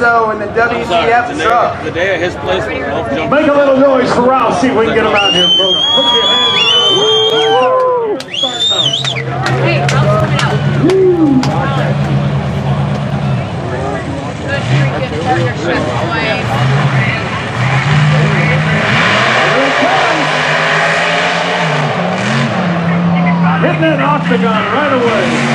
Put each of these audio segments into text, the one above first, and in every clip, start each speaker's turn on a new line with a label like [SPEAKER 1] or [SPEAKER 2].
[SPEAKER 1] are Rizzo in the
[SPEAKER 2] I'm sorry, the day,
[SPEAKER 1] truck.
[SPEAKER 2] the day of his placement, Ralph jumped.
[SPEAKER 3] Make a little noise for Ralph, see if we can get him out here, folks. Put your hands
[SPEAKER 4] Hey, Ralph's coming out. Good freaking partnership, boys.
[SPEAKER 3] Hit that octagon right away.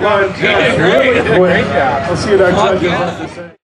[SPEAKER 3] One. Really quick. I'll see you next time.